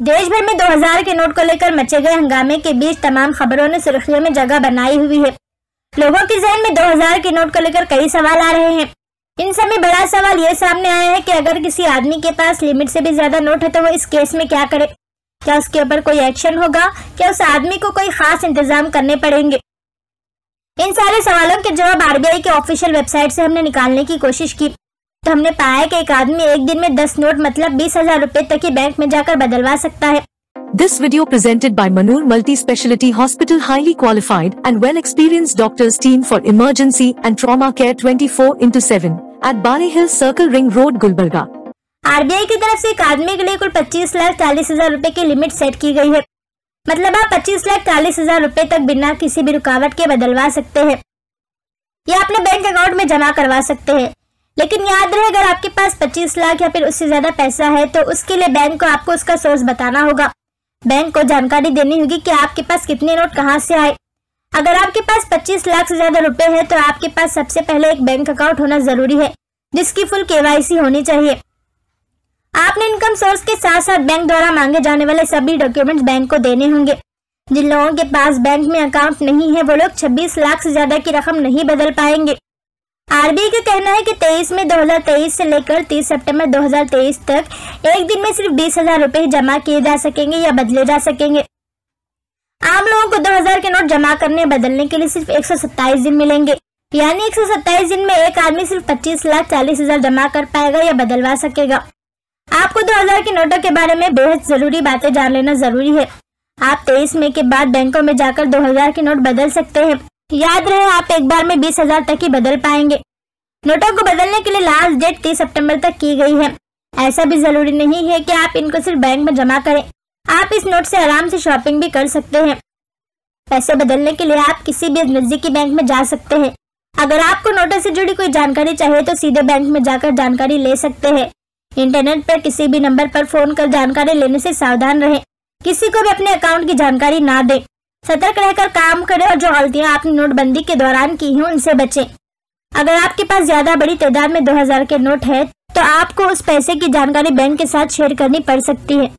देश भर में 2000 के नोट को लेकर मचे गए हंगामे के बीच तमाम खबरों ने सुर्खियों में जगह बनाई हुई है। लोगों के जहन में 2000 के नोट को लेकर कई सवाल आ रहे हैं। इन समय बड़ा सवाल ये सामने आया है कि अगर किसी आदमी के पास लिमिट से भी ज़्यादा नोट है तो वो इस केस में क्या करे? क्या उसके ऊपर कोई एक्शन होगा? क्या उस आदमी को कोई खास इंतज़ाम करने पड़ेंगे? इन सारे सवालों के जवाब आरबीआई के ऑफिशियल वेबसाइट से हमने निकालने की कोशिश की। तो हमने पाया कि एक आदमी एक दिन में दस नोट मतलब बीस हज़ार रूपए तक ही बैंक में जाकर बदलवा सकता है। This video presented by Manur Multi-Speciality Hospital highly qualified and well-experienced doctors team for emergency and trauma care 24 into 7 at Bari Hill Circle Ring Road, Gulbarga. RBI की तरफ़ से एक आदमी के लिए कुल पच्चीस लाख चालीस हज़ार रूपए की लिमिट सेट की गई है। मतलब आप पच्चीस लाख चालीस हज़ार रूपए तक बिना किसी भी रुकावट के बदलवा सकते हैं। या अपने बैंक अकाउंट में जमा करवा सकते हैं। लेकिन याद रहे, अगर आपके पास 25 लाख या फिर उससे ज़्यादा पैसा है तो उसके लिए बैंक को आपको उसका सोर्स बताना होगा। बैंक को जानकारी देनी होगी कि आपके पास कितने नोट कहाँ से आए। अगर आपके पास 25 लाख से ज़्यादा रुपए हैं तो आपके पास सबसे पहले एक बैंक अकाउंट होना ज़रूरी है, जिसकी फुल केवाईसी होनी चाहिए। आपने इनकम सोर्स के साथ साथ बैंक द्वारा मांगे जाने वाले सभी डॉक्यूमेंट्स बैंक को देने होंगे। जिन लोगों के पास बैंक में अकाउंट नहीं है, वो लोग 26 लाख से ज़्यादा की रकम नहीं बदल पाएँगे। आरबीआई का कहना है कि 23 में 2023 से लेकर 30 सितंबर 2023 तक एक दिन में सिर्फ़ बीस हज़ार रूपए जमा किए जा सकेंगे या बदले जा सकेंगे। आम लोगों को 2000 के नोट जमा करने बदलने के लिए सिर्फ़ एक सौ सत्ताईस दिन मिलेंगे। यानी एक सौ सत्ताईस दिन में एक आदमी सिर्फ़ पच्चीस लाख चालीस हज़ार जमा कर पाएगा या बदलवा सकेगा। आपको 2000 के नोटों के बारे में बेहद ज़रूरी बातें जान लेना ज़रूरी है। आप तेईस मई के बाद बैंकों में जाकर 2000 के नोट बदल सकते हैं। याद रहे, आप एक बार में बीस हज़ार तक ही बदल पाएँगे। नोटों को बदलने के लिए लास्ट डेट तीस सितंबर तक की गई है। ऐसा भी ज़रूरी नहीं है कि आप इनको सिर्फ़ बैंक में जमा करें। आप इस नोट से आराम से शॉपिंग भी कर सकते हैं। पैसे बदलने के लिए आप किसी भी नजदीकी बैंक में जा सकते हैं। अगर आपको नोटों से जुड़ी कोई जानकारी चाहिए तो सीधे बैंक में जाकर जानकारी ले सकते हैं। इंटरनेट पर किसी भी नंबर पर फ़ोन कर जानकारी लेने से सावधान रहें। किसी को भी अपने अकाउंट की जानकारी ना दें। सतर्क रहकर काम करें और जो गलतियाँ आपने नोटबंदी के दौरान की हैं, उनसे बचें। अगर आपके पास ज़्यादा बड़ी तादाद में 2000 के नोट है तो आपको उस पैसे की जानकारी बैंक के साथ शेयर करनी पड़ सकती है।